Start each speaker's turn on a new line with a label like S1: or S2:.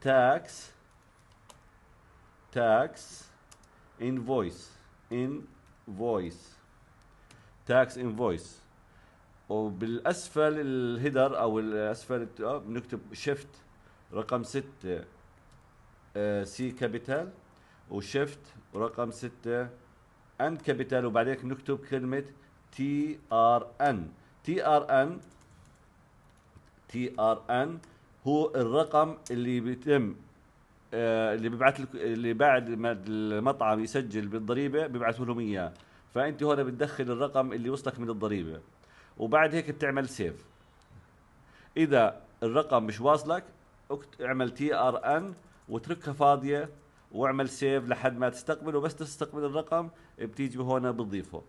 S1: tax tax invoice invoice tax invoice وبالأسفل ال header أو الأسفل آه، بنكتب shift رقم ستة C capital و shift رقم ستة N capital وبعدين نكتب كلمة تي ار ان تي ار ان TRN هو الرقم اللي بيتم آه، اللي بيبعث لك اللي بعد ما المطعم يسجل بالضريبة بيبعثوا لهم إياه. فأنت هون بتدخل الرقم اللي وصلك من الضريبة. وبعد هيك بتعمل save. إذا الرقم مش واصلك اعمل TRN واتركها فاضية واعمل save لحد ما تستقبل وبس تستقبل الرقم بتيجي هون بتضيفه.